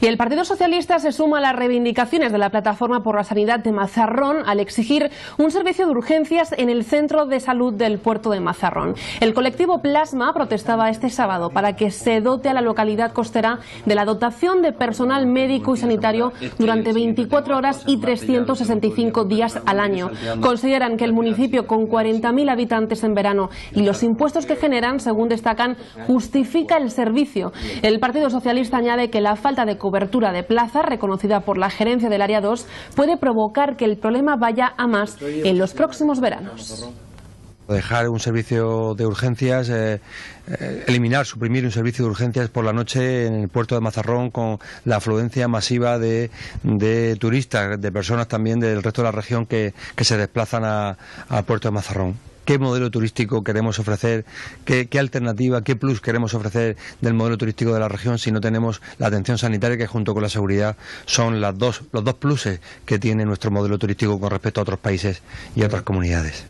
Y el Partido Socialista se suma a las reivindicaciones de la Plataforma por la Sanidad de Mazarrón al exigir un servicio de urgencias en el centro de salud del puerto de Mazarrón. El colectivo Plasma protestaba este sábado para que se dote a la localidad costera de la dotación de personal médico y sanitario durante 24 horas y 365 días al año. Consideran que el municipio con 40.000 habitantes en verano y los impuestos que generan, según destacan, justifica el servicio. El Partido Socialista añade que la falta de cobertura de plaza, reconocida por la gerencia del Área 2, puede provocar que el problema vaya a más en los próximos veranos. Dejar un servicio de urgencias, eh, eh, eliminar, suprimir un servicio de urgencias por la noche en el puerto de Mazarrón con la afluencia masiva de, turistas, de personas también del resto de la región que, se desplazan al puerto de Mazarrón qué modelo turístico queremos ofrecer, qué, alternativa, qué plus queremos ofrecer del modelo turístico de la región si no tenemos la atención sanitaria que junto con la seguridad son los dos pluses que tiene nuestro modelo turístico con respecto a otros países y otras comunidades.